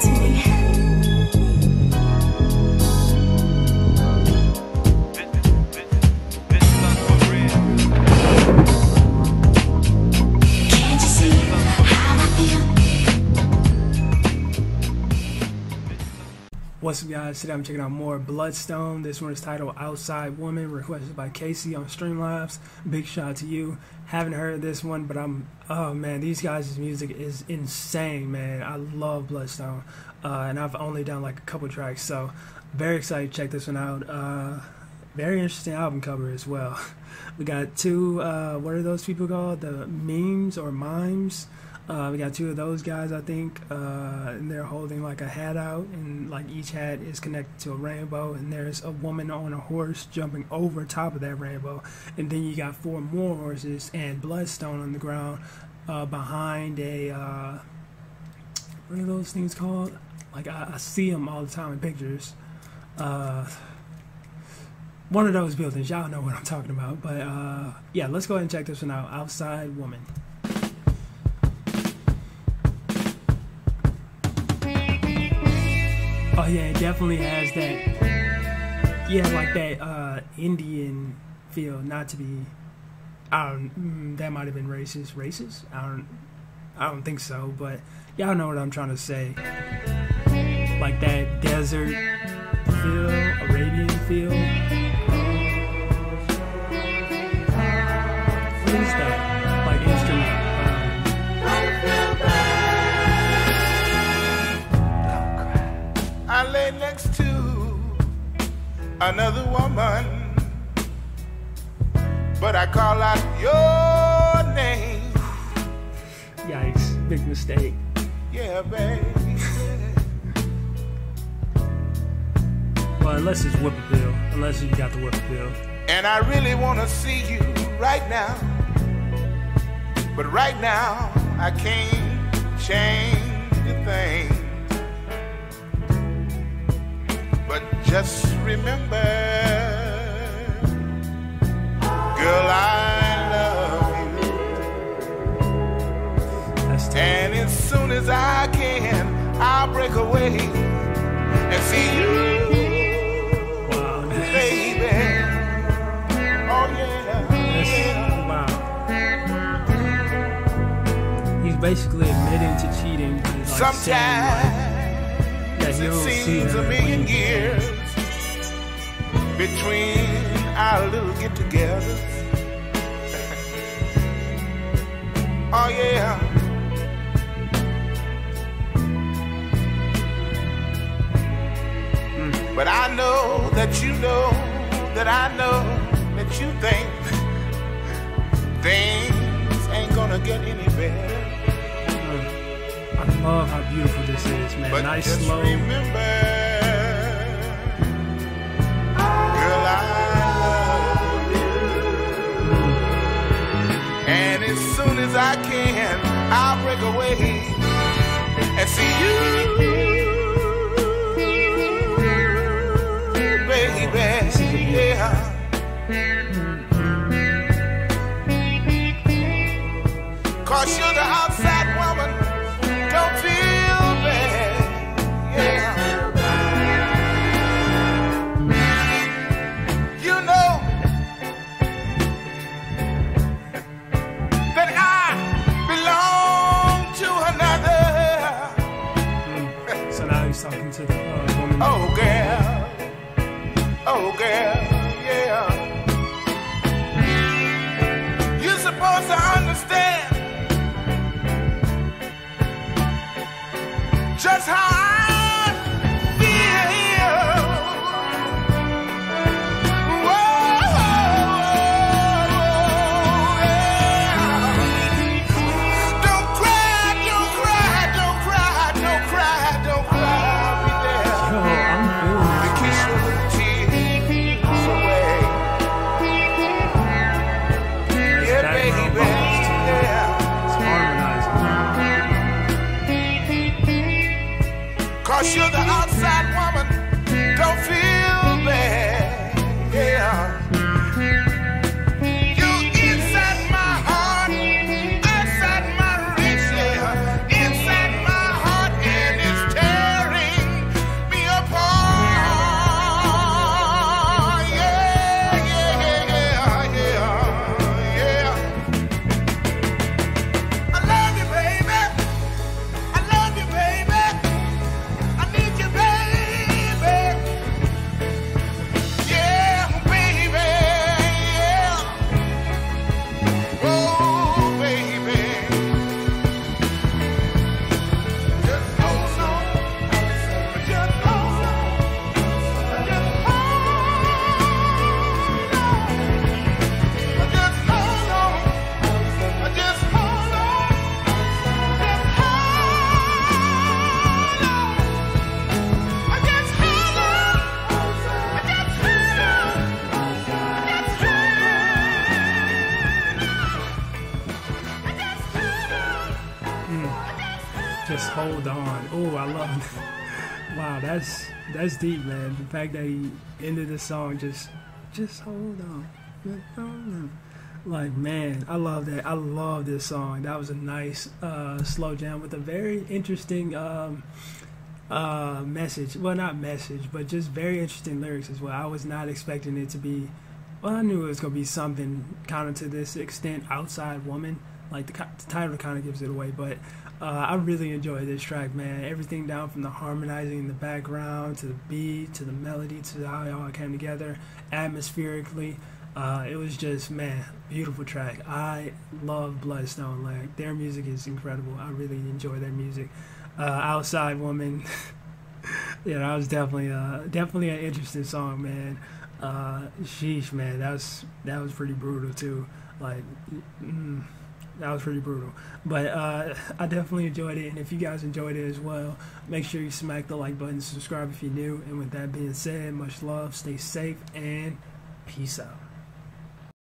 to me. What's up, guys? Today I'm checking out more Bloodstone. This one is titled Outside Woman, requested by Casey on Streamlabs. Big shout out to you. Haven't heard this one, but I'm, oh man, these guys' music is insane, man. I love Bloodstone. Uh, and I've only done like a couple tracks, so very excited to check this one out. Uh, very interesting album cover as well. We got two, uh, what are those people called? The memes or mimes? Uh, we got two of those guys, I think, uh, and they're holding like a hat out, and like each hat is connected to a rainbow, and there's a woman on a horse jumping over top of that rainbow, and then you got four more horses and bloodstone on the ground uh, behind a uh, what are those things called? Like I, I see them all the time in pictures. Uh, one of those buildings, y'all know what I'm talking about. But uh, yeah, let's go ahead and check this one out. Outside Woman. Oh yeah, it definitely has that. Yeah, like that uh, Indian feel. Not to be, I don't. Mm, that might have been racist. Racist? I don't. I don't think so. But y'all know what I'm trying to say. Like that desert feel, Arabian feel. What is that? Lay next to another woman, but I call out your name. Yikes! Big mistake. Yeah, baby. Well, unless it's Whippoorwill. Unless you got the Whippoorwill. And I really want to see you right now. But right now, I can't change a thing. But just remember, girl, I love you. And as soon as I can, I'll break away and see you, Wow. baby. Oh, yeah. Wow. He's basically admitting to cheating. like Sometimes it seems a million years between our little get togethers. oh, yeah. Hmm. But I know that you know that I know that you think things ain't gonna get any better. I love how beautiful this is, man. But nice, slow. I. And as soon as I can, I'll break away and see you, baby. Yeah. Cause you're the outside talking to the uh. Oh, girl. Oh, girl. Yeah. You're supposed to understand just how harmonizing. Cause I love. Wow, that's that's deep, man. The fact that he ended the song just just hold on. Just hold on. Like man, I love that. I love this song. That was a nice uh, slow jam with a very interesting um, uh, message. Well, not message, but just very interesting lyrics as well. I was not expecting it to be. Well, I knew it was gonna be something kind of to this extent, outside woman. Like the, the title kind of gives it away, but uh, I really enjoyed this track, man. Everything down from the harmonizing in the background to the beat to the melody to how it all came together atmospherically. Uh, it was just man, beautiful track. I love Bloodstone. Like their music is incredible. I really enjoy their music. Uh, Outside Woman, yeah, that was definitely uh, definitely an interesting song, man. Uh, sheesh, man, that was that was pretty brutal too. Like. Mm, that was pretty brutal. But uh, I definitely enjoyed it, and if you guys enjoyed it as well, make sure you smack the like button, subscribe if you're new. And with that being said, much love, stay safe, and peace out.